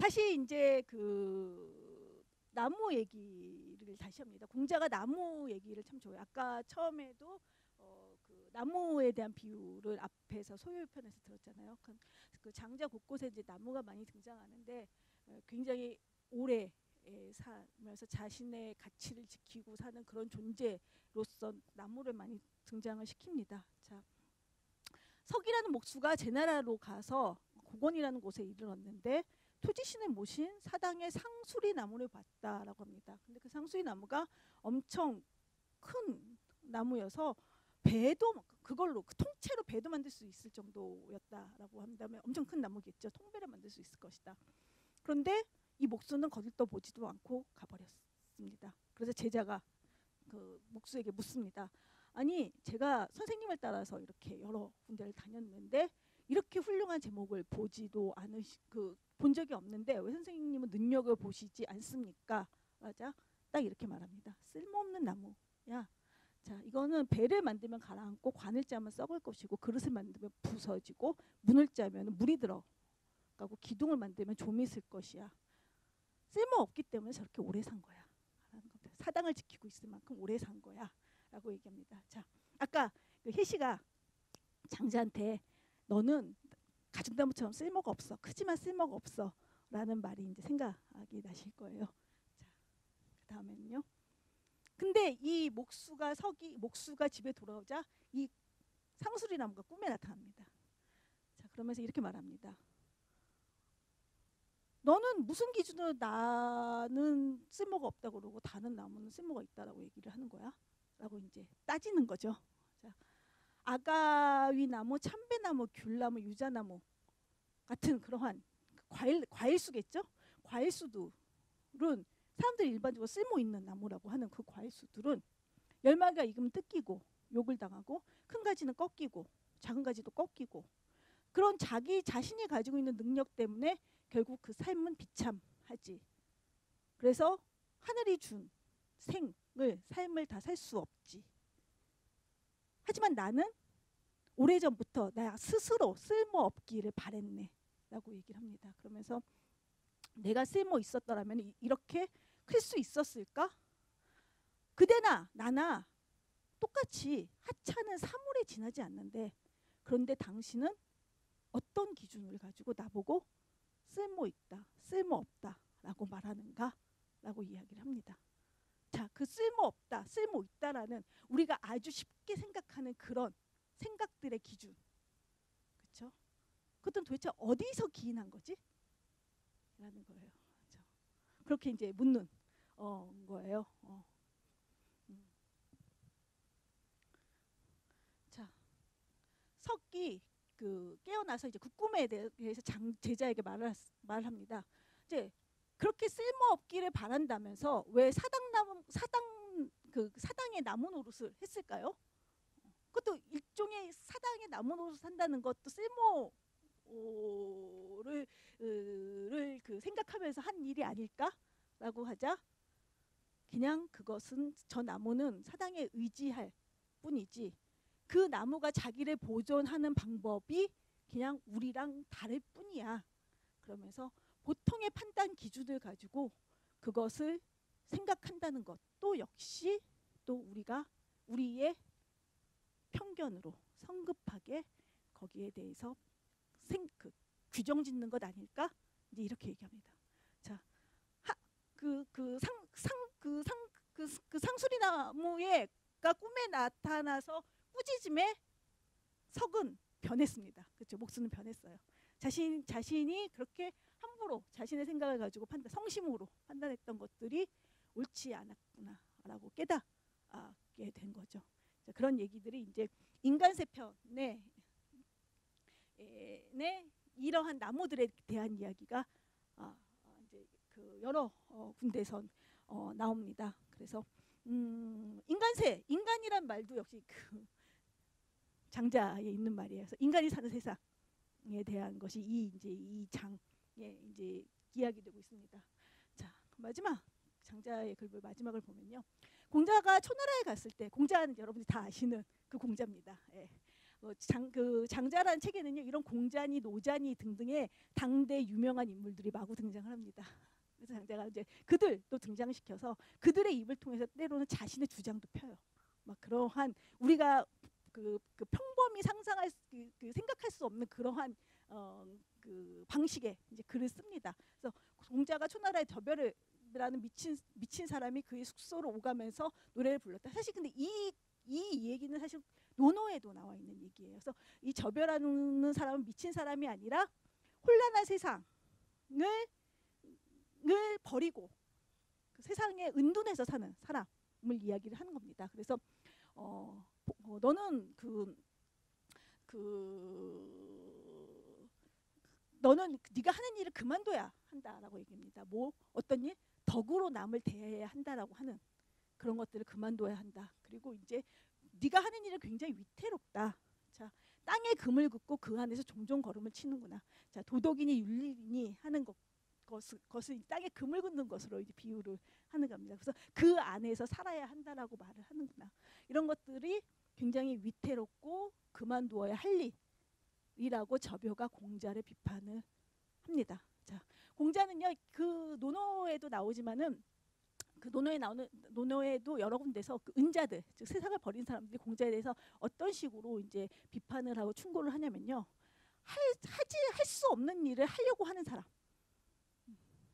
다시 이제 그 나무 얘기를 다시 합니다. 공자가 나무 얘기를 참 좋아요. 아까 처음에도 어, 그 나무에 대한 비유를 앞에서 소요 편에서 들었잖아요. 그, 그 장자 곳곳에 이제 나무가 많이 등장하는데 어, 굉장히 오래 에 살면서 자신의 가치를 지키고 사는 그런 존재로서 나무를 많이 등장을 시킵니다. 자, 석이라는 목수가 제나라로 가서 고건이라는 곳에 이르렀는데 토지신에 모신 사당의 상수리 나무를 봤다라고 합니다. 근데 그 상수리 나무가 엄청 큰 나무여서 배도 그걸로 그 통째로 배도 만들 수 있을 정도였다라고 한다면 엄청 큰 나무겠죠. 통배를 만들 수 있을 것이다. 그런데 이 목수는 거들떠 보지도 않고 가버렸습니다. 그래서 제자가 그 목수에게 묻습니다. 아니 제가 선생님을 따라서 이렇게 여러 군데를 다녔는데 이렇게 훌륭한 제목을 보지도 않으시 그 본 적이 없는데 왜 선생님은 능력을 보시지 않습니까? 맞아? 딱 이렇게 말합니다. 쓸모없는 나무야. 자, 이거는 배를 만들면 가라앉고 관을 짜면 썩을 것이고 그릇을 만들면 부서지고 문을 짜면 물이 들어가고 기둥을 만들면 좀이 있을 것이야. 쓸모없기 때문에 저렇게 오래 산 거야. 사당을 지키고 있을 만큼 오래 산 거야. 라고 얘기합니다. 자, 아까 그 혜시가 장자한테 너는 가죽나무처럼 쓸모가 없어. 크지만 쓸모가 없어. 라는 말이 이제 생각이 나실 거예요. 자, 그 다음에는요. 근데 이 목수가 서기 목수가 집에 돌아오자 이 상수리 나무가 꿈에 나타납니다. 자, 그러면서 이렇게 말합니다. 너는 무슨 기준으로 나는 쓸모가 없다고 그러고 다른 나무는 쓸모가 있다라고 얘기를 하는 거야? 라고 이제 따지는 거죠. 자, 아가위 나무, 참배나무, 귤나무, 유자나무 같은 그러한 과일 과일수겠죠? 과일수들은 사람들이 일반적으로 쓸모 있는 나무라고 하는 그 과일수들은 열마가 익으면 뜯기고 욕을 당하고 큰 가지는 꺾이고 작은 가지도 꺾이고 그런 자기 자신이 가지고 있는 능력 때문에 결국 그 삶은 비참하지. 그래서 하늘이 준 생을 삶을 다 살 수 없지. 하지만 나는 오래전부터 나 스스로 쓸모없기를 바랬네. 라고 얘기를 합니다. 그러면서 내가 쓸모 있었더라면 이렇게 클 수 있었을까? 그대나 나나 똑같이 하찮은 사물에 지나지 않는데 그런데 당신은 어떤 기준을 가지고 나보고 쓸모 있다, 쓸모 없다라고 말하는가라고 이야기를 합니다. 자, 그 쓸모 없다, 쓸모 있다라는 우리가 아주 쉽게 생각하는 그런 생각들의 기준, 그렇죠? 그것은 도대체 어디서 기인한 거지? 라는 거예요. 그렇죠? 그렇게 이제 묻는 어, 거예요. 어. 음. 자, 석기 그 깨어나서 이제 그 꿈에 대해서 장, 제자에게 말을 말합니다. 이제 그렇게 쓸모없기를 바란다면서 왜 사당나무 사당 그 사당의 나무 노릇을 했을까요? 그것도 일종의 사당의 나무 노릇을 한다는 것도 쓸모를 그 생각하면서 한 일이 아닐까라고 하자 그냥 그것은 저 나무는 사당에 의지할 뿐이지 그 나무가 자기를 보존하는 방법이 그냥 우리랑 다를 뿐이야. 그러면서 보통의 판단 기준을 가지고 그것을 생각한다는 것도 역시 또 우리가 우리의 편견으로 성급하게 거기에 대해서 생, 그, 규정 짓는 것 아닐까? 이제 이렇게 얘기합니다. 자, 그그 상 상 그 상 그 그 상수리 나무에가 꿈에 나타나서 꾸짖음에 석은 변했습니다. 그렇죠. 목수는 변했어요. 자신 자신이 그렇게 함부로 자신의 생각을 가지고 판단, 성심으로 판단했던 것들이 옳지 않았구나라고 깨닫게 된 거죠. 자, 그런 얘기들이 이제 인간 세편에 네, 이러한 나무들에 대한 이야기가 아, 이제 그 여러 어, 군데선 어, 나옵니다. 그래서 음, 인간세, 인간이란 말도 역시 그 장자에 있는 말이에요. 그래서 인간이 사는 세상에 대한 것이 이 이제 이 장 에 이제 이야기되고 있습니다. 자 마지막 장자의 글을 마지막을 보면요. 공자가 초나라에 갔을 때 공자는 여러분이 다 아시는 그 공자입니다. 예. 어, 장, 그 장자라는 책에는요 이런 공자니 노자니 등등의 당대 유명한 인물들이 마구 등장을 합니다. 그래서 장자가 이제 그들도 등장시켜서 그들의 입을 통해서 때로는 자신의 주장도 펴요. 막 그러한 우리가 그, 그 평범히 상상할 수- 그, 그 생각할 수 없는 그러한 어, 그 방식의 이제 글을 씁니다. 그래서 공자가 초나라의 저별을 라는 미친 미친 사람이 그의 숙소로 오가면서 노래를 불렀다. 사실 근데 이이 얘기는 사실 논어에도 나와 있는 얘기예요. 그래서 이 저별하는 사람은 미친 사람이 아니라 혼란한 세상을 을 버리고 그 세상에 은둔해서 사는 사람을 이야기를 하는 겁니다. 그래서 어, 보- 어, 너는 그그 너는 네가 하는 일을 그만둬야 한다라고 얘기합니다. 뭐 어떤 일 덕으로 남을 대해야 한다라고 하는 그런 것들을 그만둬야 한다. 그리고 이제 네가 하는 일은 굉장히 위태롭다. 자 땅에 금을 긋고 그 안에서 종종 걸음을 치는구나. 자 도덕이니 윤리니 하는 것 것을, 땅에 금을 긋는 것으로 이제 비유를 하는 겁니다. 그래서 그 안에서 살아야 한다라고 말을 하는구나. 이런 것들이 굉장히 위태롭고 그만두어야 할 일 이라고 저벼가 공자를 비판을 합니다. 자, 공자는요 그 논어에도 나오지만은 그 논어에 나오는 논어에도 여러 군데서 그 은자들 즉 세상을 버린 사람들이 공자에 대해서 어떤 식으로 이제 비판을 하고 충고를 하냐면요 할 하지 할 수 없는 일을 하려고 하는 사람.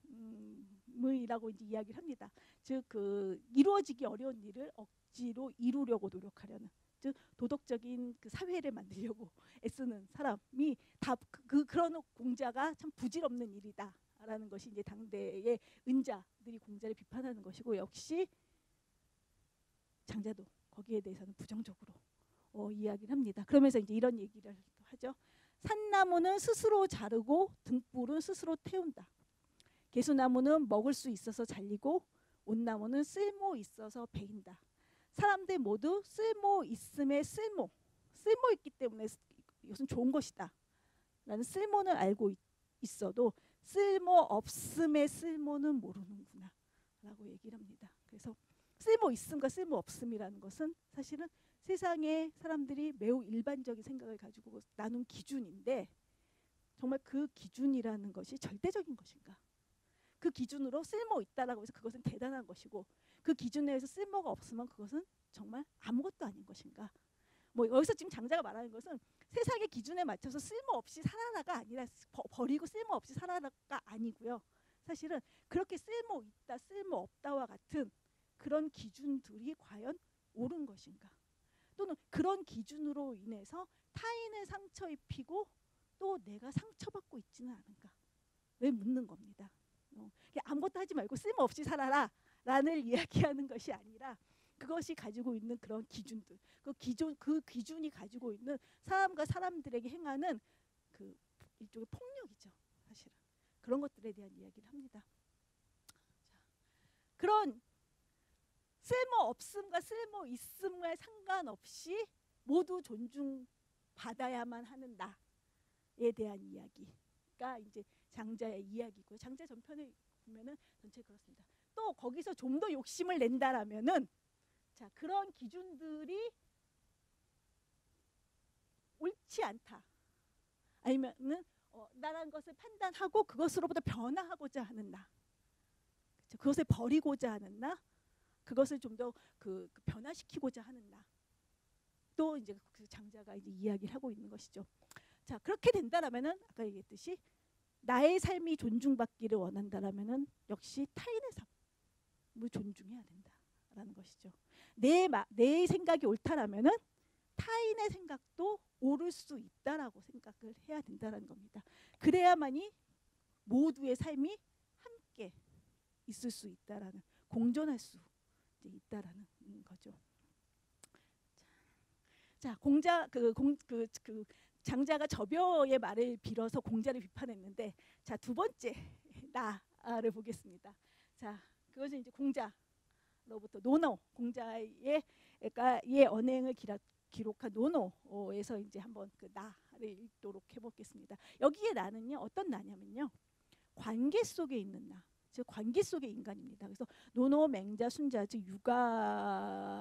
음 이라고 이제 이야기를 합니다. 즉 그 이루어지기 어려운 일을 억지로 이루려고 노력하려는 즉 도덕적인 그 사회를 만들려고 애쓰는 사람이 다그 그, 그런 공자가 참 부질없는 일이다라는 것이 이제 당대의 은자들이 공자를 비판하는 것이고 역시 장자도 거기에 대해서는 부정적으로 어, 이야기를 합니다. 그러면서 이제 이런 얘기를 하죠. 산나무는 스스로 자르고 등불은 스스로 태운다. 개수나무는 먹을 수 있어서 잘리고 온나무는 쓸모 있어서 베인다. 사람들 모두 쓸모 있음의 쓸모, 쓸모 있기 때문에 쓰- 이것은 좋은 것이다. 라는 쓸모는 알고 있, 있어도 쓸모 없음의 쓸모는 모르는구나. 라고 얘기를 합니다. 그래서 쓸모 있음과 쓸모 없음이라는 것은 사실은 세상의 사람들이 매우 일반적인 생각을 가지고 나눈 기준인데 정말 그 기준이라는 것이 절대적인 것인가? 그 기준으로 쓸모 있다라고 해서 그것은 대단한 것이고 그 기준에서 쓸모가 없으면 그것은 정말 아무것도 아닌 것인가? 뭐 여기서 지금 장자가 말하는 것은 세상의 기준에 맞춰서 쓸모 없이 살아라가 아니라 버, 버리고 쓸모 없이 살아라가 아니고요. 사실은 그렇게 쓸모 있다, 쓸모 없다와 같은 그런 기준들이 과연 옳은 것인가? 또는 그런 기준으로 인해서 타인을 상처 입히고 또 내가 상처받고 있지는 않은가? 왜 묻는 겁니다. 어, 아무것도 하지 말고 쓸모없이 살아라 라는 이야기하는 것이 아니라 그것이 가지고 있는 그런 기준들, 그 기준 그 기준이 가지고 있는 사람과 사람들에게 행하는 그 일종의 폭력이죠, 사실은 그런 것들에 대한 이야기를 합니다. 자, 그런 쓸모 없음과 쓸모 있음과 상관없이 모두 존중받아야만 하는 나에 대한 이야기가 이제 장자의 이야기고요. 장자 전편을 보면은 전체 그렇습니다. 또 거기서 좀 더 욕심을 낸다라면은 자 그런 기준들이 옳지 않다. 아니면은 어, 나라는 것을 판단하고 그것으로부터 변화하고자 하는 나. 그쵸? 그것을 버리고자 하는 나. 그것을 좀 더 그 변화시키고자 하는 나. 또 이제 그 장자가 이제 이야기를 하고 있는 것이죠. 자 그렇게 된다라면은 아까 얘기했듯이 나의 삶이 존중받기를 원한다라면은 역시 타인의 삶 을 존중해야 된다라는 것이죠. 내, 마, 내 생각이 옳다라면은 타인의 생각도 옳을 수 있다라고 생각을 해야 된다라는 겁니다. 그래야만이 모두의 삶이 함께 있을 수 있다라는 공존할 수 있다라는 음, 거죠. 자, 공자 그 공 그 그 장자가 저벼의 말을 빌어서 공자를 비판했는데 자 두 번째 나를 보겠습니다. 자 그것은 이제 공자로부터 논어 공자의 그러니까 의 언행을 기라, 기록한 논어에서 이제 한번 그 나를 읽도록 해보겠습니다. 여기에 나는요 어떤 나냐면요 관계 속에 있는 나, 즉 관계 속의 인간입니다. 그래서 노노 맹자 순자 즉 육아에서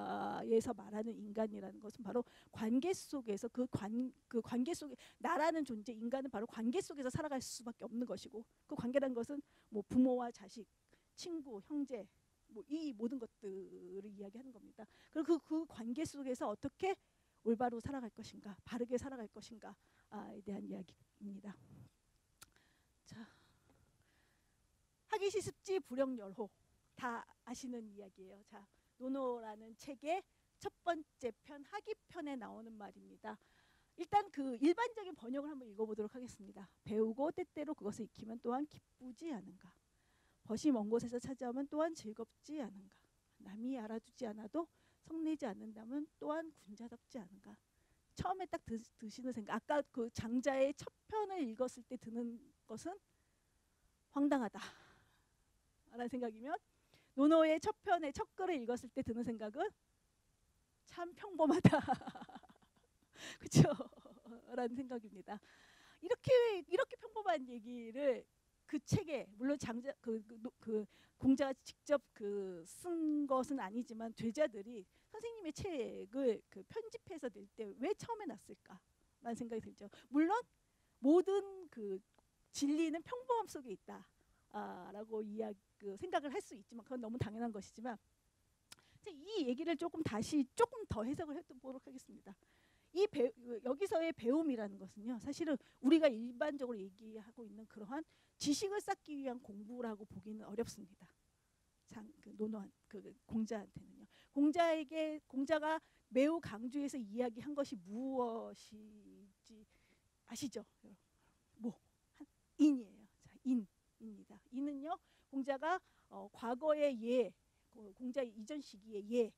말하는 인간이라는 것은 바로 관계 속에서 그 관그 관계 속에 나라는 존재 인간은 바로 관계 속에서 살아갈 수밖에 없는 것이고 그 관계라는 것은 뭐 부모와 자식, 친구, 형제 뭐 이 모든 것들을 이야기하는 겁니다. 그리고 그, 그 관계 속에서 어떻게 올바로 살아갈 것인가, 바르게 살아갈 것인가에 대한 이야기입니다. 자, 하기 시습지 불영열호 다 아시는 이야기예요. 자, 노노라는 책의 첫 번째 편 하기 편에 나오는 말입니다. 일단 그 일반적인 번역을 한번 읽어보도록 하겠습니다. 배우고 때때로 그것을 익히면 또한 기쁘지 않은가. 벗이 먼 곳에서 찾아오면 또한 즐겁지 않은가. 남이 알아주지 않아도 성내지 않는다면 또한 군자답지 않은가. 처음에 딱 드, 드시는 생각. 아까 그 장자의 첫 편을 읽었을 때 드는 것은 황당하다. 라는 생각이면 노노의 첫 편의 첫 글을 읽었을 때 드는 생각은 참 평범하다. 그렇죠? 라는 생각입니다. 이렇게 이렇게 평범한 얘기를 그 책에 물론 장자 그, 그, 그 공자가 직접 그 쓴 것은 아니지만 죄자들이 선생님의 책을 그 편집해서 낼 때 왜 처음에 놨을까라는 생각이 들죠. 물론 모든 그 진리는 평범함 속에 있다라고 이야기 그 생각을 할 수 있지만 그건 너무 당연한 것이지만 이 얘기를 조금 다시 조금 더 해석을 해보도록 하겠습니다. 이 배, 여기서의 배움이라는 것은요, 사실은 우리가 일반적으로 얘기하고 있는 그러한 지식을 쌓기 위한 공부라고 보기는 어렵습니다. 장, 그 노노한 그 공자한테는요. 공자에게 공자가 매우 강조해서 이야기한 것이 무엇인지 아시죠? 뭐 인이에요. 자, 인입니다. 인은요, 공자가 어, 과거의 예, 그 공자 이전 시기의 예,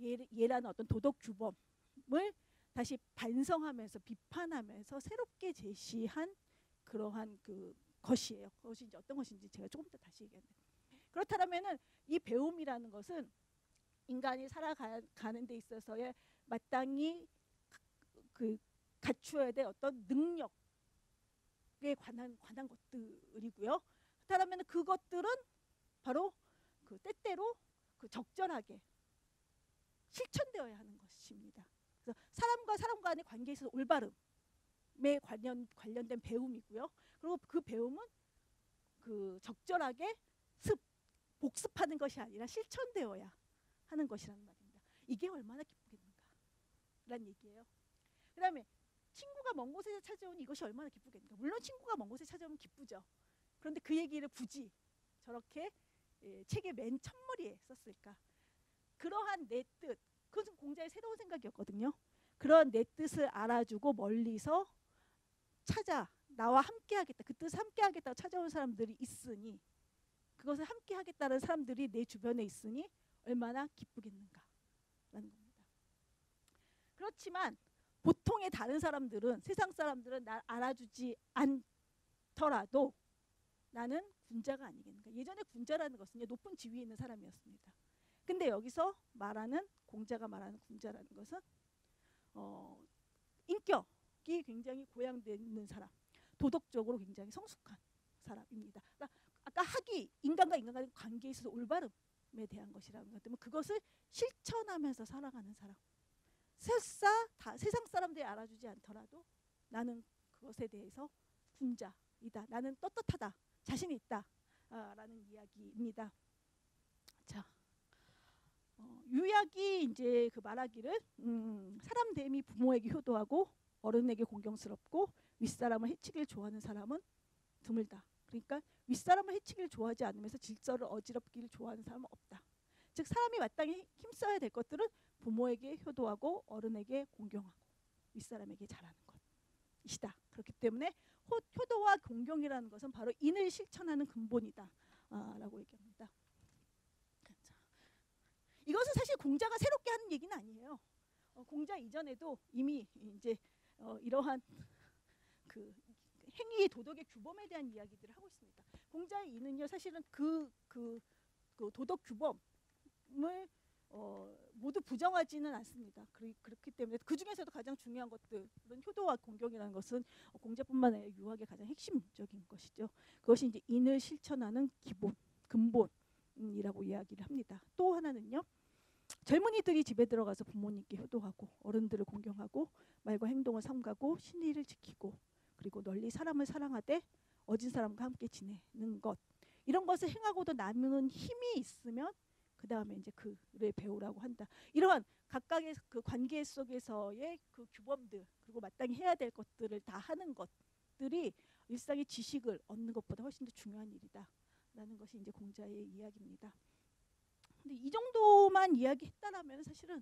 예, 예라는 어떤 도덕 규범을 다시 반성하면서 비판하면서 새롭게 제시한 그러한 그 것이에요. 그것이 이제 어떤 것인지 제가 조금 더 다시 얘기하는데 그렇다면은 이 배움이라는 것은 인간이 살아가는 데 있어서의 마땅히 그 갖추어야 될 어떤 능력에 관한 관한 것들이고요. 그렇다면 그것들은 바로 그 때때로 그 적절하게 실천되어야 하는 것입니다. 그래서 사람과 사람 간의 관계에서 올바름에 관련 관련된 배움이고요. 그리고 그 배움은 그 적절하게 습 복습하는 것이 아니라 실천되어야 하는 것이라는 말입니다. 이게 얼마나 기쁘겠는가 라는 얘기예요. 그 다음에 친구가 먼 곳에서 찾아오니 이것이 얼마나 기쁘겠는가. 물론 친구가 먼 곳에 찾아오면 기쁘죠. 그런데 그 얘기를 굳이 저렇게 예, 책의 맨 첫머리에 썼을까? 그러한 내 뜻, 그것은 공자의 새로운 생각이었거든요. 그런 내 뜻을 알아주고 멀리서 찾아 나와 함께하겠다. 그 뜻을 함께하겠다고 찾아온 사람들이 있으니 그것을 함께하겠다는 사람들이 내 주변에 있으니 얼마나 기쁘겠는가라는 겁니다. 그렇지만 보통의 다른 사람들은 세상 사람들은 날 알아주지 않더라도 나는 군자가 아니겠는가. 예전에 군자라는 것은 높은 지위에 있는 사람이었습니다. 근데 여기서 말하는 공자가 말하는 군자라는 것은 어, 인격이 굉장히 고양되는 사람, 도덕적으로 굉장히 성숙한 사람입니다. 그러니까 아까 학이 인간과 인간 간의 관계에 있어서 올바름에 대한 것이라는 것 때문에 그것을 실천하면서 살아가는 사람. 설사 다 세상 사람들이 알아주지 않더라도 나는 그것에 대해서 군자이다. 나는 떳떳하다. 자신이 있다라는 이야기입니다. 자, 어, 유약이 이제 그 말하기를 음, 사람 됨이 부모에게 효도하고 어른에게 공경스럽고 윗사람을 해치기를 좋아하는 사람은 드물다. 그러니까 윗사람을 해치기를 좋아하지 않으면서 질서를 어지럽기를 좋아하는 사람은 없다. 즉 사람이 마땅히 힘써야 될 것들은 부모에게 효도하고 어른에게 공경하고 윗사람에게 잘하는 것이다. 그렇기 때문에 호, 효도와 공경이라는 것은 바로 인을 실천하는 근본이다. 아, 라고 얘기합니다. 이것은 사실 공자가 새롭게 하는 얘기는 아니에요. 어, 공자 이전에도 이미 이제 어, 이러한 그 행위의 도덕의 규범에 대한 이야기들을 하고 있습니다. 공자의 이는요 사실은 그, 그, 그 도덕 규범을 어, 모두 부정하지는 않습니다. 그리, 그렇기 때문에 그 중에서도 가장 중요한 것들은 효도와 공경이라는 것은 공자뿐만 아니라 유학의 가장 핵심적인 것이죠. 그것이 이제 인을 실천하는 기본 근본이라고 이야기를 합니다. 또 하나는요. 젊은이들이 집에 들어가서 부모님께 효도하고 어른들을 공경하고 말과 행동을 삼가고 신의를 지키고 그리고 널리 사람을 사랑하되 어진 사람과 함께 지내는 것 이런 것을 행하고도 남는 힘이 있으면 그 다음에 이제 그를 배우라고 한다. 이러한 각각의 그 관계 속에서의 그 규범들 그리고 마땅히 해야 될 것들을 다 하는 것들이 일상의 지식을 얻는 것보다 훨씬 더 중요한 일이다라는 것이 이제 공자의 이야기입니다. 근데 이 정도만 이야기했다라면 사실은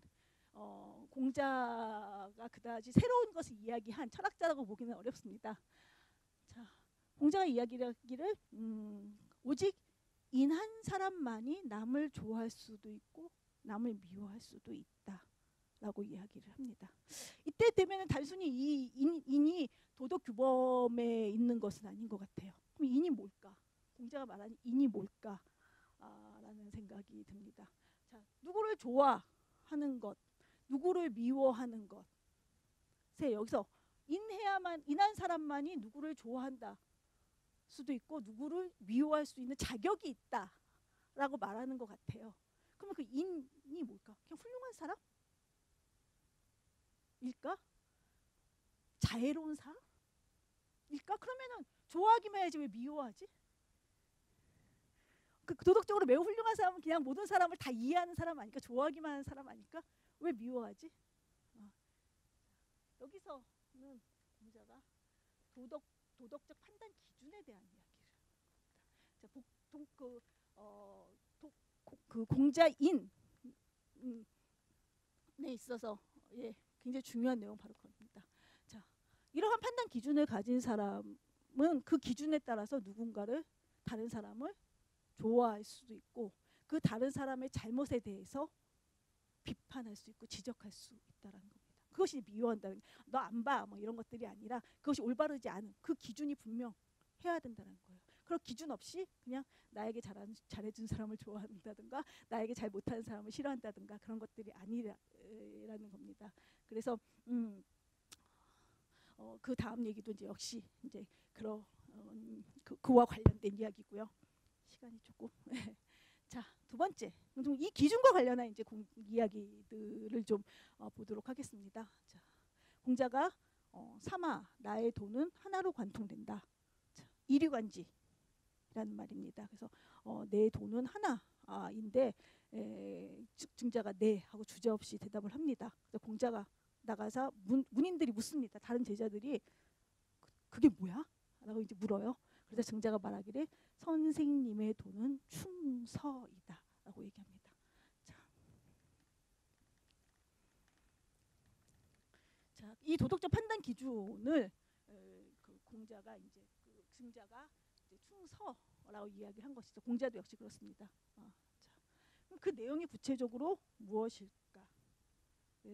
어, 공자가 그다지 새로운 것을 이야기한 철학자라고 보기는 어렵습니다. 자, 공자가 이야기하기를 음, 오직 인한 사람만이 남을 좋아할 수도 있고 남을 미워할 수도 있다 라고 이야기를 합니다. 이때 되면 단순히 이 인, 인이 도덕 규범에 있는 것은 아닌 것 같아요. 그럼 인이 뭘까? 공자가 말하는 인이 뭘까? 아, 라는 생각이 듭니다. 자, 누구를 좋아하는 것, 누구를 미워하는 것. 세 여기서 인해야만 인한 사람만이 누구를 좋아한다 수도 있고 누구를 미워할 수 있는 자격이 있다라고 말하는 것 같아요. 그러면 그 인이 뭘까? 그냥 훌륭한 사람? 일까? 자애로운 사람? 일까? 그러면은 좋아하기만 해야지 왜 미워하지? 그 도덕적으로 매우 훌륭한 사람은 그냥 모든 사람을 다 이해하는 사람 아닐까? 좋아하기만 하는 사람 아닐까? 왜 미워하지? 어. 여기서는 공자가 도덕 도덕적 판단 기준에 대한 이야기를 자, 복, 동, 그, 어, 도, 그 공자인에 있어서 예, 굉장히 중요한 내용 바로 그겁니다. 자, 이러한 판단 기준을 가진 사람은 그 기준에 따라서 누군가를 다른 사람을 좋아할 수도 있고 그 다른 사람의 잘못에 대해서 비판할 수 있고 지적할 수 있다라는 겁니다. 그것이 미워한다는 너 안 봐 뭐 이런 것들이 아니라 그것이 올바르지 않은 그 기준이 분명 해야 된다는 거예요. 그런 기준 없이 그냥 나에게 잘한, 잘해준 사람을 좋아한다든가 나에게 잘 못하는 사람을 싫어한다든가 그런 것들이 아니라는 겁니다. 그래서 음, 어, 그 다음 얘기도 이제 역시 이제 그런 어, 그, 그와 관련된 이야기고요. 시간이 조금 자, 두 번째. 이 기준과 관련한 이제 공, 이야기들을 좀 어, 보도록 하겠습니다. 자, 공자가 어, 삼아 나의 돈은 하나로 관통된다. 자, 이류관지라는 말입니다. 그래서 어, 내 돈은 하나인데 에, 증자가 네 하고 주저없이 대답을 합니다. 그래서 공자가 나가서 문, 문인들이 묻습니다. 다른 제자들이 그, 그게 뭐야? 라고 이제 물어요. 그래서 증자가 말하기를 선생님의 돈은 충서이다 라고 얘기합니다. 자, 자, 이 도덕적 판단 기준을 그 공자가 이제 그 증자가 이제 충서라고 이야기한 것이죠. 공자도 역시 그렇습니다. 어, 자, 그 내용이 구체적으로 무엇일까?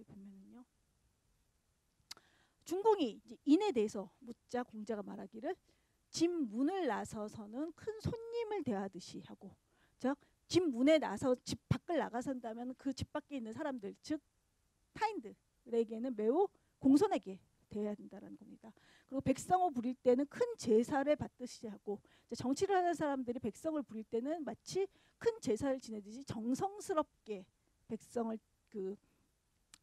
보면은요. 중공이 인에 대해서 묻자 공자가 말하기를 집 문을 나서서는 큰 손님을 대하듯이 하고 즉 집 문에 나서 집 밖을 나가선다면 그 집 밖에 있는 사람들 즉 타인들에게는 매우 공손하게 대해야 된다는 겁니다. 그리고 백성을 부릴 때는 큰 제사를 받듯이 하고 정치를 하는 사람들이 백성을 부릴 때는 마치 큰 제사를 지내듯이 정성스럽게 백성을 그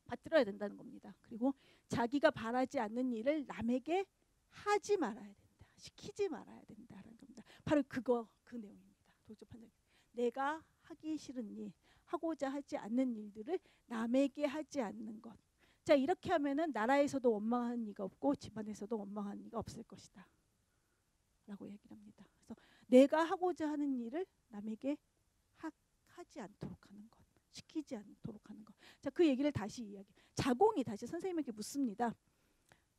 받들어야 된다는 겁니다. 그리고 자기가 바라지 않는 일을 남에게 하지 말아야 돼. 시키지 말아야 된다는 겁니다. 바로 그거 그 내용입니다. 도적 판단. 내가 하기 싫은 일, 하고자 하지 않는 일들을 남에게 하지 않는 것. 자 이렇게 하면은 나라에서도 원망하는 이가 없고 집안에서도 원망하는 이가 없을 것이다. 라고 얘기를 합니다. 그래서 내가 하고자 하는 일을 남에게 하, 하지 않도록 하는 것, 시키지 않도록 하는 것. 자 그 얘기를 다시 이야기. 자공이 다시 선생님에게 묻습니다.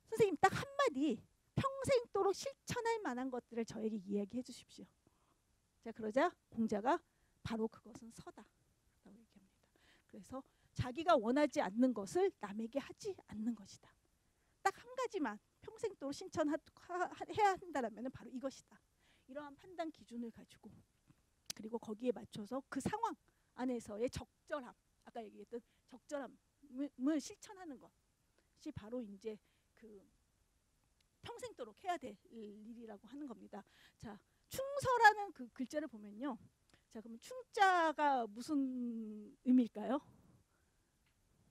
선생님 딱 한마디 평생도록 실천할 만한 것들을 저에게 이야기해 주십시오. 자 그러자 공자가 바로 그것은 서다라고 얘기합니다. 그래서 자기가 원하지 않는 것을 남에게 하지 않는 것이다. 딱 한 가지만 평생도록 실천해야 한다라면 바로 이것이다. 이러한 판단 기준을 가지고 그리고 거기에 맞춰서 그 상황 안에서의 적절함 아까 얘기했던 적절함을 실천하는 것이 바로 이제 그 평생도록 해야 될 일이라고 하는 겁니다. 자, 충서라는 그 글자를 보면요. 자, 그럼 충자가 무슨 의미일까요?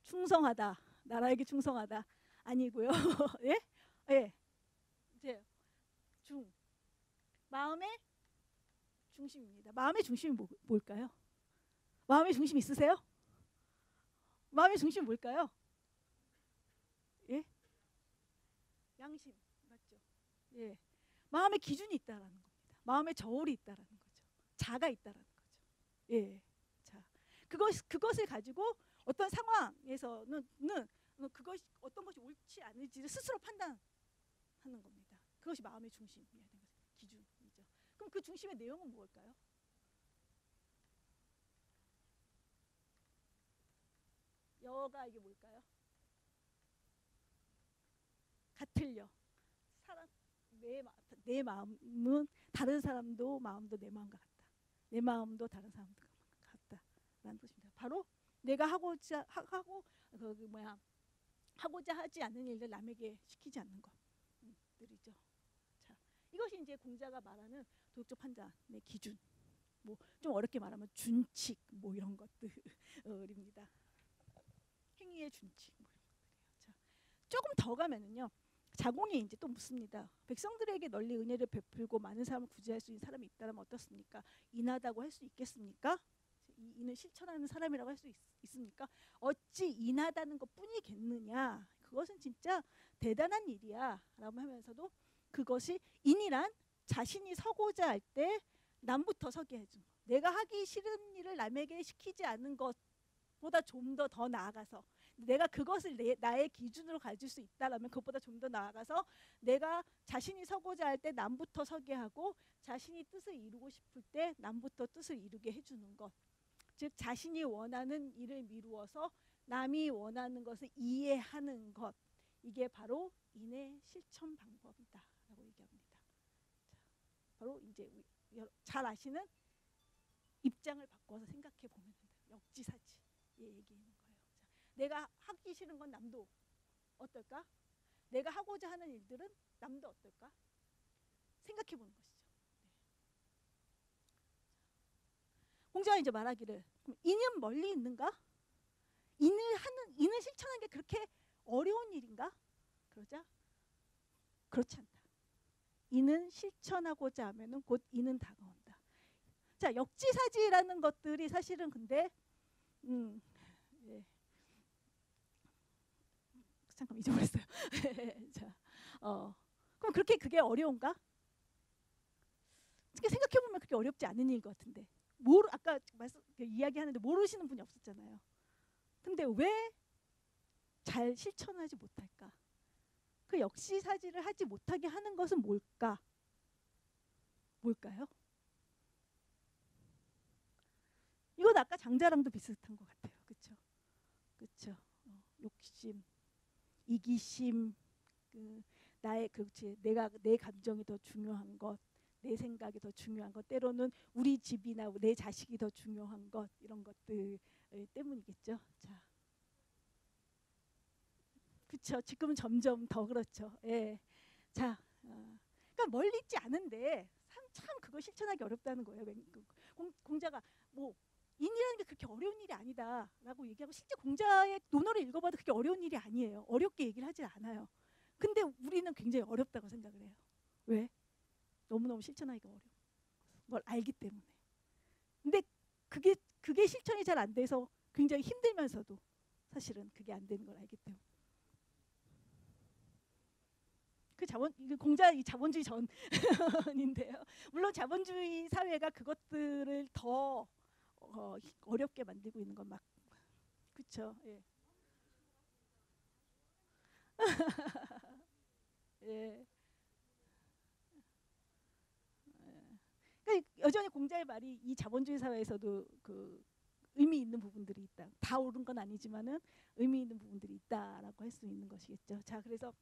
충성하다. 나라에게 충성하다. 아니고요. 예? 예. 이제 중 마음의 중심입니다. 마음의 중심이 뭐, 뭘까요? 마음의 중심 있으세요? 마음의 중심 뭘까요? 예? 양심? 예. 마음의 기준이 있다라는 겁니다. 마음의 저울이 있다라는 거죠. 자가 있다라는 거죠. 예. 자, 그것 그것을 가지고 어떤 상황에서는 는 그것이 어떤 것이 옳지 않을지를 스스로 판단하는 겁니다. 그것이 마음의 중심이야 되는 거죠. 기준이죠. 그럼 그 중심의 내용은 무엇일까요? 여가 이게 뭘까요? 같을요. 내, 마, 내 마음은 다른 사람도 마음도 내 마음과 같다. 내 마음도 다른 사람도 같다라는 뜻입니다. 바로 내가 하고자 하, 하고 그, 그 뭐야 하고자 하지 않는 일들 남에게 시키지 않는 것들이죠. 자, 이것이 이제 공자가 말하는 도덕적 판단의 기준. 뭐 좀 어렵게 말하면 준칙 뭐 이런 것들입니다. 행위의 준칙 뭐 이런 것들이에요. 자, 조금 더 가면은요. 자공이 이제 또 묻습니다. 백성들에게 널리 은혜를 베풀고 많은 사람을 구제할 수 있는 사람이 있다면 어떻습니까? 인하다고 할 수 있겠습니까? 이 인을 실천하는 사람이라고 할 수 있습니까? 어찌 인하다는 것뿐이겠느냐? 그것은 진짜 대단한 일이야라고 하면서도 그것이 인이란 자신이 서고자 할 때 남부터 서게 해준 거. 내가 하기 싫은 일을 남에게 시키지 않는 것보다 좀 더더 나아가서 내가 그것을 내, 나의 기준으로 가질 수 있다라면 그것보다 좀 더 나아가서 내가 자신이 서고자 할 때 남부터 서게 하고 자신이 뜻을 이루고 싶을 때 남부터 뜻을 이루게 해주는 것. 즉 자신이 원하는 일을 미루어서 남이 원하는 것을 이해하는 것. 이게 바로 인의 실천 방법이다라고 얘기합니다. 자, 바로 이제 잘 아시는 입장을 바꿔서 생각해 보면 된다. 역지사지. 자, 내가 하기 싫은 건 남도 어떨까? 내가 하고자 하는 일들은 남도 어떨까? 생각해 보는 것이죠. 네. 공자가 이제 말하기를 인은 멀리 있는가? 인을 하는 인을 실천하는 게 그렇게 어려운 일인가? 그러자 그렇지 않다. 이는 실천하고자 하면은 곧 이는 다가온다. 자, 역지사지라는 것들이 사실은 근데 음, 예. 잠깐 잊어버렸어요. 자, 어, 그럼 그렇게 그게 어려운가? 어떻게 생각해 보면 그렇게 어렵지 않은 일인 것 같은데. 모르 아까 말씀 그 이야기하는데 모르시는 분이 없었잖아요. 근데 왜 잘 실천하지 못할까? 그 역시 사지를 하지 못하게 하는 것은 뭘까? 뭘까요? 이건 아까 장자랑도 비슷한 것 같아요. 그렇죠? 그렇죠. 어, 욕심, 이기심, 그 나의 그렇지 내가 내 감정이 더 중요한 것, 내 생각이 더 중요한 것, 때로는 우리 집이나 내 자식이 더 중요한 것 이런 것들 때문이겠죠. 자, 그렇죠. 지금은 점점 더 그렇죠. 예. 자, 어, 그러니까 멀리 있지 않은데 참, 참 그거 실천하기 어렵다는 거예요. 그 공, 공자가 뭐 인이라는 게 그렇게 어려운 일이 아니다라고 얘기하고 실제 공자의 논어를 읽어봐도 그렇게 어려운 일이 아니에요. 어렵게 얘기를 하질 않아요. 근데 우리는 굉장히 어렵다고 생각을 해요. 왜? 너무너무 실천하기가 어려워. 뭘 알기 때문에. 근데 그게 그게 실천이 잘 안 돼서 굉장히 힘들면서도 사실은 그게 안 되는 걸 알기 때문에. 그 자본 공자 이 자본주의 전인데요. 물론 자본주의 사회가 그것들을 더 어, 어렵게 만들고 있는 건 막 그렇죠. 예. 예. 그러니까 여전히 공자의 말이 이 자본주의 사회에서도 그 의미 있는 부분들이 있다. 다 옳은 건 아니지만은 의미 있는 부분들이 있다라고 할 수 있는 것이겠죠. 자, 그래서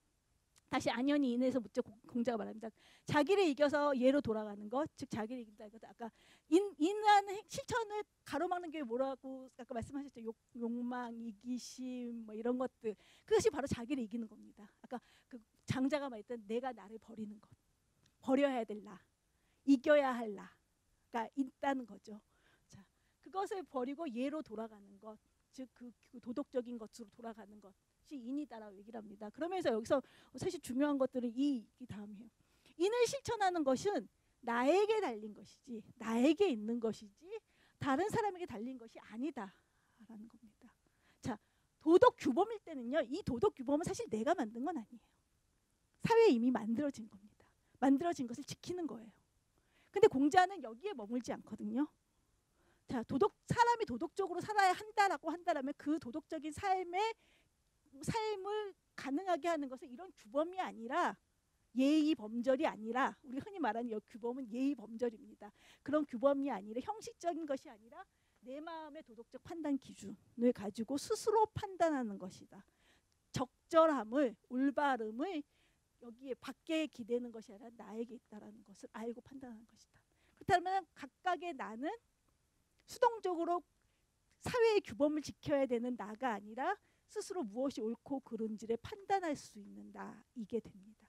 다시 안연히 인해서 묻죠 공자가 말합니다. 자기를 이겨서 예로 돌아가는 것, 즉 자기를 이긴다. 이것 아까 인 인하는 실천을 가로막는 게 뭐라고 아까 말씀하셨죠. 욕, 욕망, 이기심 뭐 이런 것들 그것이 바로 자기를 이기는 겁니다. 아까 그 장자가 말했던 내가 나를 버리는 것, 버려야 될 나, 이겨야 할 나가 있다는 거죠. 그것을 버리고 예로 돌아가는 것, 즉 그 도덕적인 것으로 돌아가는 것 이 인이다라고 얘기를 합니다. 그러면서 여기서 사실 중요한 것들은 이, 이 다음이에요. 인을 실천하는 것은 나에게 달린 것이지, 나에게 있는 것이지, 다른 사람에게 달린 것이 아니다라는 겁니다. 자, 도덕 규범일 때는요, 이 도덕 규범은 사실 내가 만든 건 아니에요. 사회에 이미 만들어진 겁니다. 만들어진 것을 지키는 거예요. 근데 공자는 여기에 머물지 않거든요. 자, 도덕 사람이 도덕적으로 살아야 한다라고 한다라면 그 도덕적인 삶의 삶을 가능하게 하는 것은 이런 규범이 아니라 예의 범절이 아니라 우리 흔히 말하는 이 규범은 예의 범절입니다. 그런 규범이 아니라 형식적인 것이 아니라 내 마음의 도덕적 판단 기준을 가지고 스스로 판단하는 것이다. 적절함을 올바름을 여기에 밖에 기대는 것이 아니라 나에게 있다라는 것을 알고 판단하는 것이다. 그렇다면 각각의 나는 수동적으로 사회의 규범을 지켜야 되는 나가 아니라 스스로 무엇이 옳고 그른지를 판단할 수 있는 나 이게 됩니다.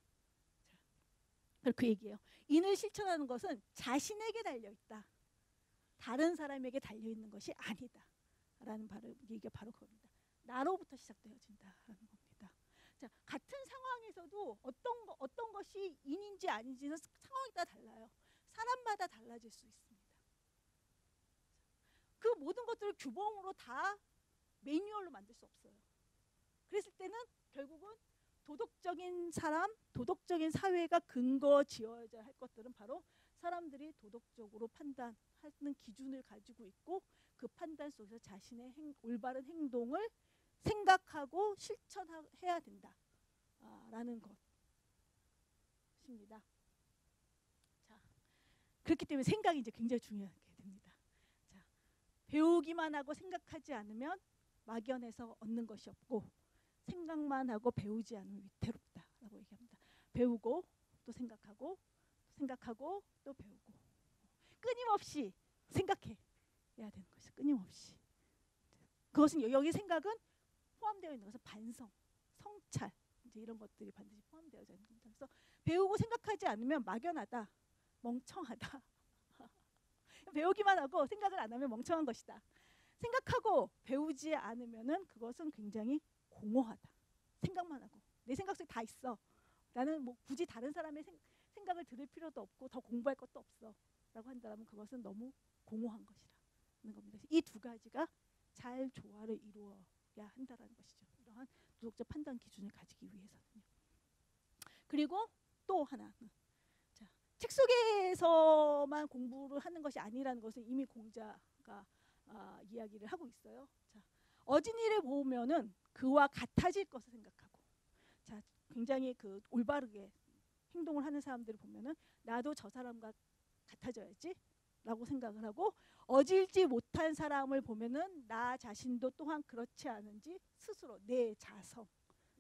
그렇게 얘기해요. 인을 실천하는 것은 자신에게 달려 있다. 다른 사람에게 달려 있는 것이 아니다. 라는 바로 얘기가 바로 그겁니다. 나로부터 시작되어진다라는 겁니다. 자, 같은 상황에서도 어떤 거, 어떤 것이 인인지 아닌지는 상황에 따라 달라요. 사람마다 달라질 수 있습니다. 그 모든 것들을 규범으로 다 매뉴얼로 만들 수 없어요. 그랬을 때는 결국은 도덕적인 사람, 도덕적인 사회가 근거 지어야 할 것들은 바로 사람들이 도덕적으로 판단하는 기준을 가지고 있고 그 판단 속에서 자신의 행, 올바른 행동을 생각하고 실천해야 된다라는 것입니다. 자, 그렇기 때문에 생각이 이제 굉장히 중요하게 됩니다. 자, 배우기만 하고 생각하지 않으면 막연해서 얻는 것이 없고 생각만 하고 배우지 않으면 위태롭다라고 얘기합니다. 배우고 또 생각하고 생각하고 또 배우고 끊임없이 생각해야 되는 것이 끊임없이 그것은 여기 생각은 포함되어 있는 것은 반성, 성찰 이제 이런 것들이 반드시 포함되어 있는 겁니다. 그래서 배우고 생각하지 않으면 막연하다, 멍청하다. 배우기만 하고 생각을 안 하면 멍청한 것이다. 생각하고 배우지 않으면은 그것은 굉장히 공허하다. 생각만 하고 내 생각 속에 다 있어. 나는 뭐 굳이 다른 사람의 생, 각을 들을 필요도 없고 더 공부할 것도 없어. 라고 한다면 그것은 너무 공허한 것이라는 겁니다. 이 두 가지가 잘 조화를 이루어야 한다라는 것이죠. 이러한 도덕적 판단 기준을 가지기 위해서는요. 그리고 또 하나. 자, 책 속에서만 공부를 하는 것이 아니라는 것은 이미 공자가 아, 이야기를 하고 있어요. 자, 어진이를 보면은 그와 같아질 것을 생각하고, 자, 굉장히 그 올바르게 행동을 하는 사람들을 보면은 나도 저 사람과 같아져야지. 라고 생각을 하고 어질지 못한 사람을 보면은 나 자신도 또한 그렇지 않은지 스스로 내 자성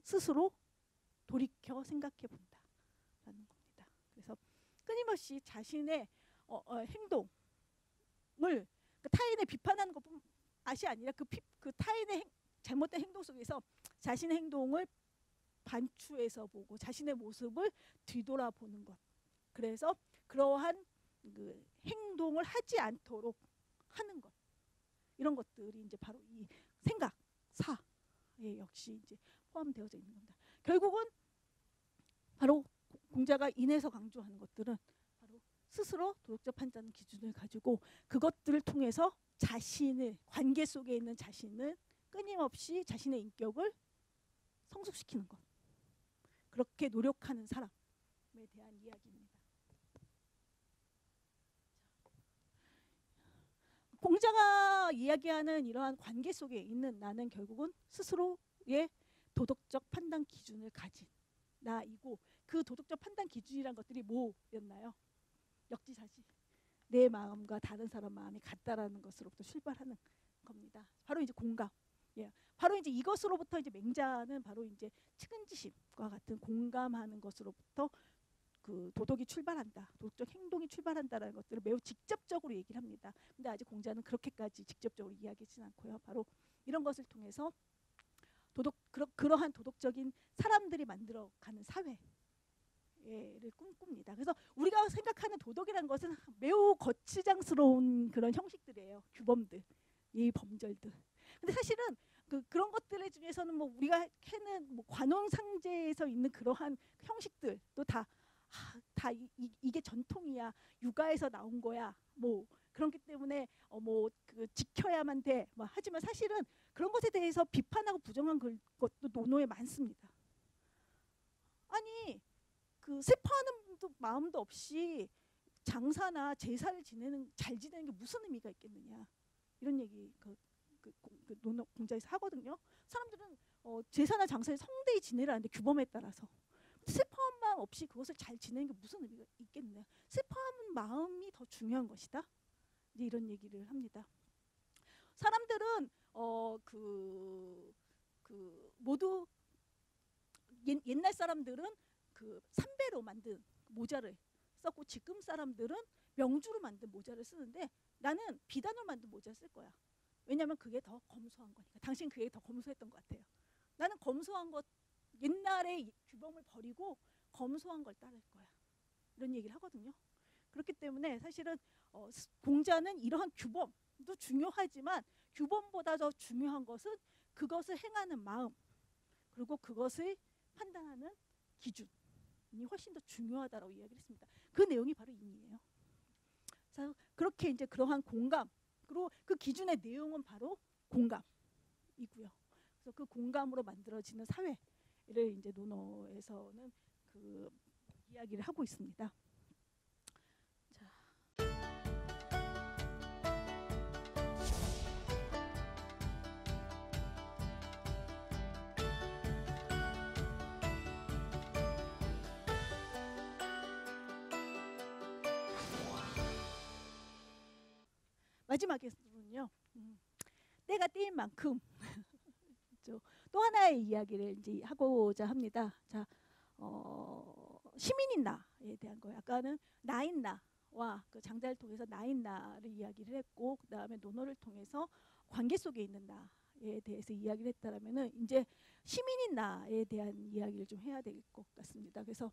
스스로 돌이켜 생각해 본다라는 겁니다. 그래서 끊임없이 자신의 어, 어, 행동을 그 타인을 비판하는 것뿐 아시 아니라 그, 피, 그 타인의 행, 잘못된 행동 속에서 자신의 행동을 반추해서 보고 자신의 모습을 뒤돌아보는 것. 그래서 그러한 그 행동을 하지 않도록 하는 것. 이런 것들이 이제 바로 이 생각, 사에 역시 이제 포함되어져 있는 겁니다. 결국은 바로 공자가 인해서 강조하는 것들은 바로 스스로 도덕적 판단 기준을 가지고 그것들을 통해서 자신을 관계 속에 있는 자신을 끊임없이 자신의 인격을 성숙시키는 것. 그렇게 노력하는 사람에 대한 이야기입니다. 공자가 이야기하는 이러한 관계 속에 있는 나는 결국은 스스로의 도덕적 판단 기준을 가진 나이고 그 도덕적 판단 기준이란 것들이 뭐였나요? 역지사지. 내 마음과 다른 사람 마음이 같다라는 것으로부터 출발하는 겁니다. 바로 이제 공감. 예. 바로 이제 이것으로부터 이제 맹자는 바로 이제 측은지심과 같은 공감하는 것으로부터 그 도덕이 출발한다, 도덕적 행동이 출발한다라는 것들을 매우 직접적으로 얘기를 합니다. 근데 아직 공자는 그렇게까지 직접적으로 이야기하지 않고요. 바로 이런 것을 통해서 도덕 그러, 그러한 도덕적인 사람들이 만들어가는 사회 를 꿈꿉니다. 그래서 우리가 생각하는 도덕이라는 것은 매우 거치장스러운 그런 형식들이에요. 규범들, 이 범절들. 근데 사실은 그 그런 것들 중에서는 뭐 우리가 해는 뭐 관원상제에서 있는 그러한 형식들도 다 아, 다 이, 이, 이 게 전통이야 육아에서 나온 거야 뭐 그렇기 때문에 어 뭐그 지켜야만 돼. 뭐 하지만 사실은 그런 것에 대해서 비판하고 부정한 그 것도 논어에 많습니다. 아니 그 슬퍼하는 마음도 없이 장사나 제사를 지내는 잘 지내는 게 무슨 의미가 있겠느냐 이런 얘기 그, 그, 그 논어 공자에서 하거든요. 사람들은 어, 제사나 장사를 성대히 지내라는데 규범에 따라서 슬퍼한 마음 없이 그것을 잘 지내는 게 무슨 의미가 있겠느냐 슬퍼하는 마음이 더 중요한 것이다. 이제 이런 얘기를 합니다. 사람들은 어그그 그 모두 옛, 옛날 사람들은 그 삼배로 만든 모자를 썼고 지금 사람들은 명주로 만든 모자를 쓰는데 나는 비단으로 만든 모자를 쓸 거야. 왜냐하면 그게 더 검소한 거니까. 당신 그게 더 검소했던 것 같아요. 나는 검소한 것 옛날의 규범을 버리고 검소한 걸 따를 거야. 이런 얘기를 하거든요. 그렇기 때문에 사실은 어, 공자는 이러한 규범도 중요하지만 규범보다 더 중요한 것은 그것을 행하는 마음 그리고 그것을 판단하는 기준 이 훨씬 더 중요하다라고 이야기를 했습니다. 그 내용이 바로 인이에요. 그래서 그렇게 이제 그러한 공감 그리고 그 기준의 내용은 바로 공감이고요. 그래서 그 공감으로 만들어지는 사회를 이제 논어에서는 그 이야기를 하고 있습니다. 마지막에는요. 음, 때가 때인 만큼 또 하나의 이야기를 이제 하고자 합니다. 자, 어, 시민인 나에 대한 거예요. 아까는 나인 나와 그 장자를 통해서 나인 나를 이야기를 했고 그 다음에 논어를 통해서 관계 속에 있는 나에 대해서 이야기를 했다라면은 이제 시민인 나에 대한 이야기를 좀 해야 될 것 같습니다. 그래서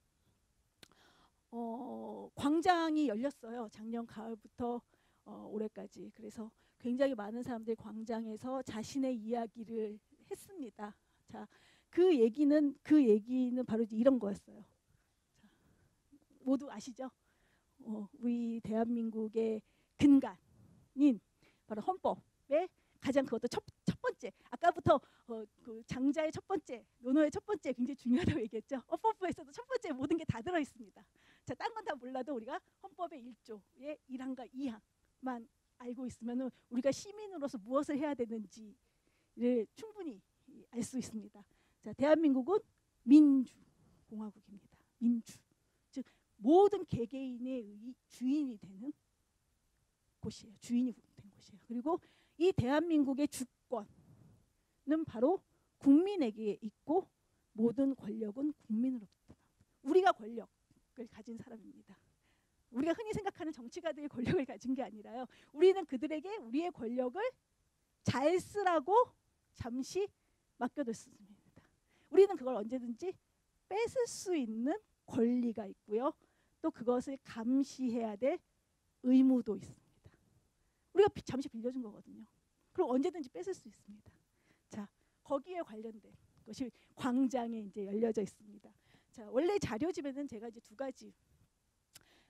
어, 광장이 열렸어요. 작년 가을부터 어, 올해까지. 그래서 굉장히 많은 사람들이 광장에서 자신의 이야기를 했습니다. 자, 그 얘기는 그 얘기는 바로 이런 거였어요. 자, 모두 아시죠? 어, 우리 대한민국의 근간인 바로 헌법의 가장 그것도 첫, 첫 번째 아까부터 어, 그 장자의 첫 번째 논어의 첫 번째 굉장히 중요하다고 얘기했죠. 헌법부에서도 첫 번째 모든 게 다 들어 있습니다. 자, 딴 건 다 몰라도 우리가 헌법의 1조의 1항과 2항 만 알고 있으면 우리가 시민으로서 무엇을 해야 되는지를 충분히 알 수 있습니다. 자, 대한민국은 민주 공화국입니다. 민주. 즉 모든 개개인의 주인이 되는 곳이에요. 주인이 된 곳이에요. 그리고 이 대한민국의 주권은 바로 국민에게 있고 모든 권력은 국민으로부터 우리가 권력을 가진 사람입니다. 우리가 흔히 생각하는 정치가들의 권력을 가진 게 아니라요. 우리는 그들에게 우리의 권력을 잘 쓰라고 잠시 맡겨뒀습니다. 우리는 그걸 언제든지 뺏을 수 있는 권리가 있고요. 또 그것을 감시해야 될 의무도 있습니다. 우리가 잠시 빌려준 거거든요. 그리고 언제든지 뺏을 수 있습니다. 자, 거기에 관련된 것이 광장에 이제 열려져 있습니다. 자, 원래 자료집에는 제가 이제 두 가지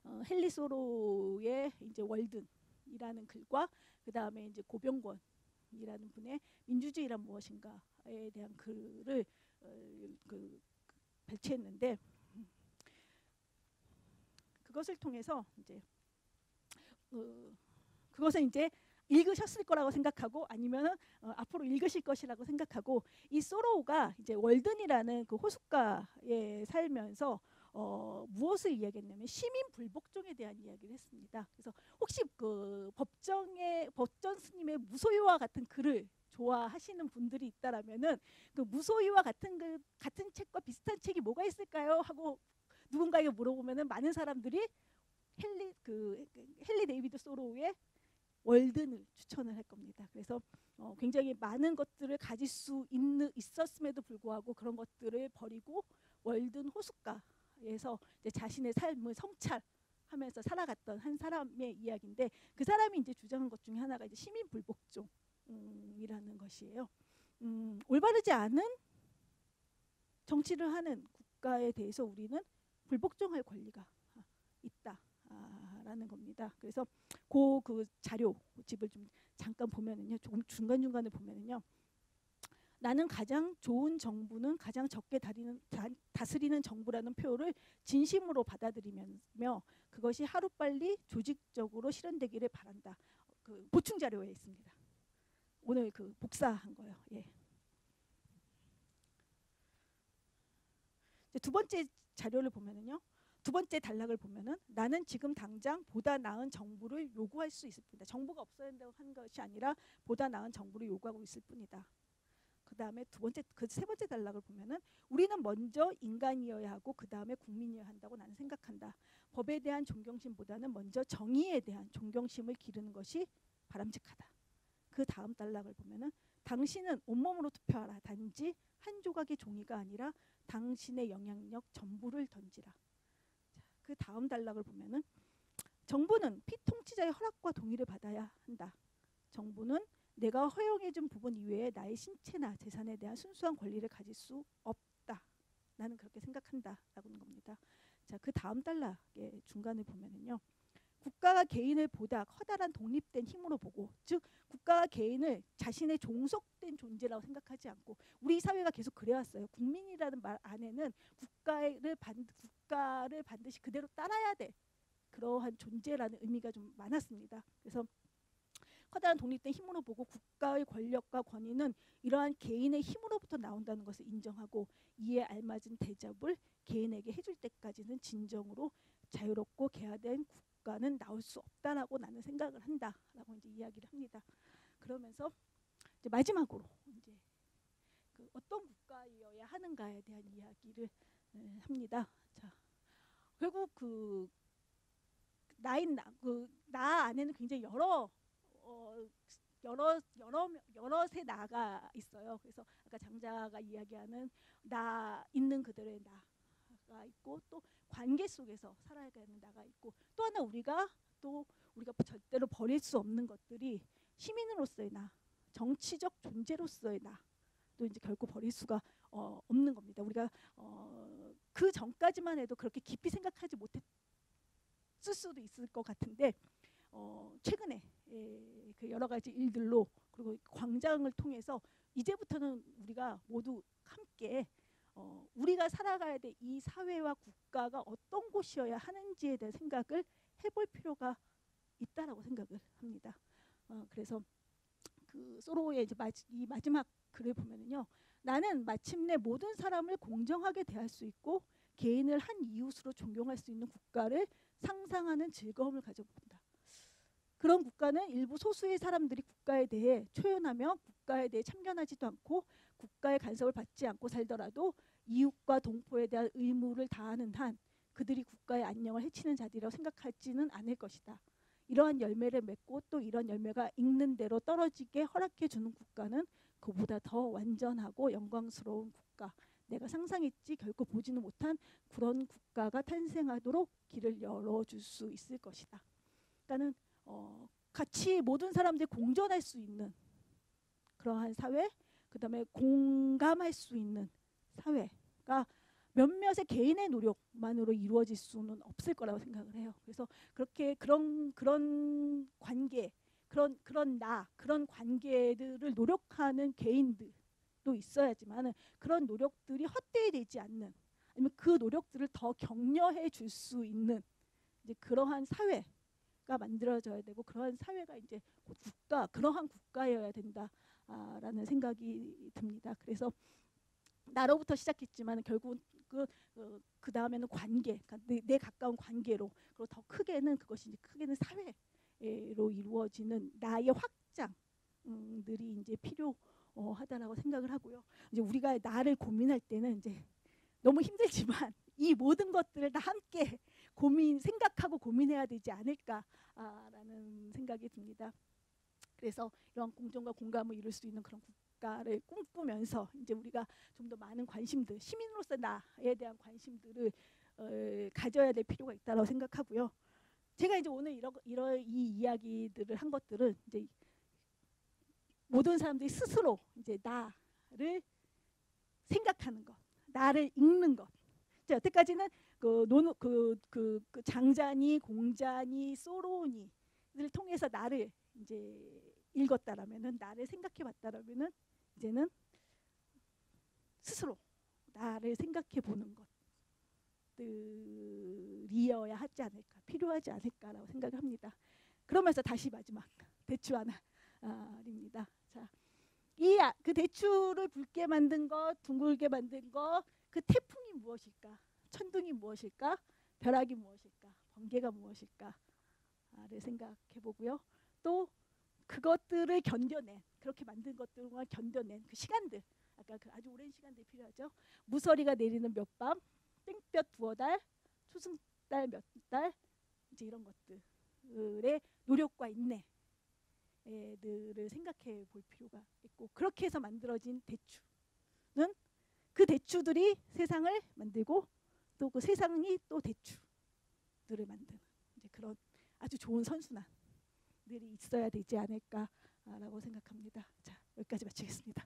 어, 헨리 소로의 이제 월든이라는 글과 그 다음에 이제 고병권이라는 분의 민주주의란 무엇인가에 대한 글을 어, 그 배치했는데 그것을 통해서 이제 어, 그것은 이제 읽으셨을 거라고 생각하고 아니면 어, 앞으로 읽으실 것이라고 생각하고 이 소로우가 이제 월든이라는 그 호숫가에 살면서 어, 무엇을 이야기했냐면 시민 불복종에 대한 이야기를 했습니다. 그래서 혹시 그 법정의 법정 스님의 무소유와 같은 글을 좋아하시는 분들이 있다라면은 그 무소유와 같은 그 같은 책과 비슷한 책이 뭐가 있을까요? 하고 누군가에게 물어보면은 많은 사람들이 헨리 그 헨리 데이비드 소로우의 월든을 추천을 할 겁니다. 그래서 어, 굉장히 많은 것들을 가질 수 있는 있었음에도 불구하고 그런 것들을 버리고 월든 호숫가 에서 자신의 삶을 성찰하면서 살아갔던 한 사람의 이야기인데 그 사람이 이제 주장한 것 중에 하나가 이제 시민 불복종이라는 것이에요. 음, 올바르지 않은 정치를 하는 국가에 대해서 우리는 불복종할 권리가 있다라는 겁니다. 그래서 그, 그 자료 집을 좀 잠깐 보면은요, 조금 중간 중간에 보면은요. 나는 가장 좋은 정부는 가장 적게 다리는, 다, 다스리는 정부라는 표를 진심으로 받아들이며 그것이 하루빨리 조직적으로 실현되기를 바란다. 그 보충 자료에 있습니다. 오늘 그 복사한 거예요. 예. 두 번째 자료를 보면은요. 두 번째 단락을 보면은 나는 지금 당장 보다 나은 정부를 요구할 수 있을 뿐이다. 정부가 없어야 된다고 하는 것이 아니라 보다 나은 정부를 요구하고 있을 뿐이다. 그 다음에 두 번째 그 세 번째 단락을 보면은 우리는 먼저 인간이어야 하고 그 다음에 국민이어야 한다고 나는 생각한다. 법에 대한 존경심보다는 먼저 정의에 대한 존경심을 기르는 것이 바람직하다. 그 다음 단락을 보면은 당신은 온몸으로 투표하라. 단지 한 조각의 종이가 아니라 당신의 영향력 전부를 던지라. 그 다음 단락을 보면은 정부는 피통치자의 허락과 동의를 받아야 한다. 정부는 내가 허용해준 부분 이외에 나의 신체나 재산에 대한 순수한 권리를 가질 수 없다. 나는 그렇게 생각한다라고는 겁니다. 자, 그 다음 단락의 중간을 보면은요. 국가가 개인을 보다 커다란 독립된 힘으로 보고 즉 국가가 개인을 자신의 종속된 존재라고 생각하지 않고 우리 사회가 계속 그래왔어요. 국민이라는 말 안에는 국가를 반, 국가를 반드시 그대로 따라야 돼. 그러한 존재라는 의미가 좀 많았습니다. 그래서 커다란 독립된 힘으로 보고 국가의 권력과 권위는 이러한 개인의 힘으로부터 나온다는 것을 인정하고 이에 알맞은 대접을 개인에게 해줄 때까지는 진정으로 자유롭고 개화된 국가는 나올 수 없다라고 나는 생각을 한다라고 이제 이야기를 합니다. 그러면서 이제 마지막으로 이제 그 어떤 국가여야 하는가에 대한 이야기를 네, 합니다. 자, 결국 그 나인 그나 안에는 굉장히 여러 어, 여러 여러 여러새 나가 있어요. 그래서 아까 장자가 이야기하는 나 있는 그들의 나가 있고 또 관계 속에서 살아가는 나가 있고 또 하나 우리가 또 우리가 절대로 버릴 수 없는 것들이 시민으로서의 나, 정치적 존재로서의 나, 또 이제 결코 버릴 수가 어, 없는 겁니다. 우리가 어, 그 전까지만 해도 그렇게 깊이 생각하지 못했을 수도 있을 것 같은데 어, 최근에 예, 그 여러 가지 일들로 그리고 광장을 통해서 이제부터는 우리가 모두 함께 어, 우리가 살아가야 될 이 사회와 국가가 어떤 곳이어야 하는지에 대한 생각을 해볼 필요가 있다라고 생각을 합니다. 어, 그래서 그 소로의 이제 마지, 이 마지막 글을 보면은요, 나는 마침내 모든 사람을 공정하게 대할 수 있고 개인을 한 이웃으로 존경할 수 있는 국가를 상상하는 즐거움을 가져본다. 그런 국가는 일부 소수의 사람들이 국가에 대해 초연하며 국가에 대해 참견하지도 않고 국가의 간섭을 받지 않고 살더라도 이웃과 동포에 대한 의무를 다하는 한 그들이 국가의 안녕을 해치는 자들이라고 생각하지는 않을 것이다. 이러한 열매를 맺고 또 이런 열매가 익는 대로 떨어지게 허락해 주는 국가는 그보다 더 완전하고 영광스러운 국가. 내가 상상했지 결코 보지는 못한 그런 국가가 탄생하도록 길을 열어줄 수 있을 것이다. 그러니까는 어, 같이 모든 사람들이 공존할 수 있는 그러한 사회, 그 다음에 공감할 수 있는 사회가 몇몇의 개인의 노력만으로 이루어질 수는 없을 거라고 생각을 해요. 그래서 그렇게 그런 그런 관계, 그런 그런 나, 그런 관계들을 노력하는 개인들도 있어야지만 그런 노력들이 헛되이 되지 않는 아니면 그 노력들을 더 격려해 줄 수 있는 이제 그러한 사회 가 만들어져야 되고 그러한 사회가 이제 국가 그러한 국가여야 된다라는 생각이 듭니다. 그래서 나로부터 시작했지만 결국 그, 어, 그 다음에는 관계, 그러니까 내, 내, 가까운 관계로 그리고 더 크게는 그것이 이제 크게는 사회로 이루어지는 나의 확장들이 이제 필요하다라고 생각을 하고요. 이제 우리가 나를 고민할 때는 이제 너무 힘들지만 이 모든 것들을 다 함께 고민 생각하고 고민해야 되지 않을까라는 생각이 듭니다. 그래서 이런 공정과 공감을 이룰 수 있는 그런 국가를 꿈꾸면서 이제 우리가 좀 더 많은 관심들 시민으로서 나에 대한 관심들을 어, 가져야 될 필요가 있다고 생각하고요. 제가 이제 오늘 이러, 이러 이 이야기들을 한 것들은 이제 모든 사람들이 스스로 이제 나를 생각하는 것, 나를 읽는 것. 자, 여태까지는 그, 노, 그, 그, 그 장자니 공자니 소로니를 통해서 나를 이제 읽었다라면은 나를 생각해봤다라면은 이제는 스스로 나를 생각해 보는 것들이어야 하지 않을까 필요하지 않을까라고 생각을 합니다. 그러면서 다시 마지막 대추 하나입니다. 자, 이 그 대추를 붉게 만든 것, 둥글게 만든 것, 그 태풍이 무엇일까? 천둥이 무엇일까? 벼락이 무엇일까? 번개가 무엇일까 를 생각해 보고요. 또 그것들을 견뎌낸 그렇게 만든 것들과 견뎌낸 그 시간들 아까 그 아주 오랜 시간들이 필요하죠. 무서리가 내리는 몇 밤, 땡볕 두어 달, 초승달 몇 달 이제 이런 것들의 노력과 인내들을 생각해 볼 필요가 있고 그렇게 해서 만들어진 대추는 그 대추들이 세상을 만들고 또 그 세상이 또 대추들을 만드는 이제 그런 아주 좋은 선순환들이 있어야 되지 않을까라고 생각합니다. 자 여기까지 마치겠습니다.